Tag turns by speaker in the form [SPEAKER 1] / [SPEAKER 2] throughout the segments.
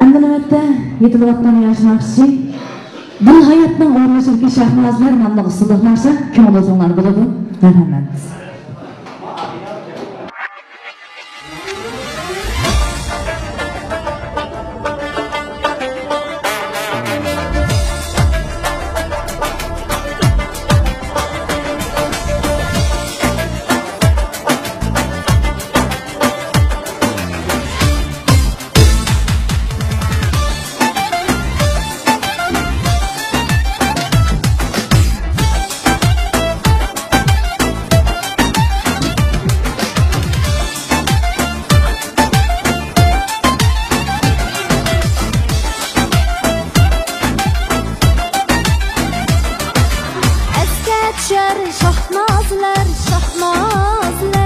[SPEAKER 1] endi navbatda yetibroqdan yaxshi naqshchi bu hayotning o'rnashirki shahnozalar nomli qisqidoq narsa ko'ngil bo'ladi rahmat.
[SPEAKER 2] düşer şahnazlar şahnazlar.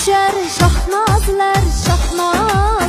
[SPEAKER 2] düşər şahnazlar şahnaz.